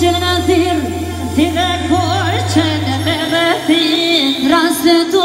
Sjëna dhirë, dhirë e me me thirë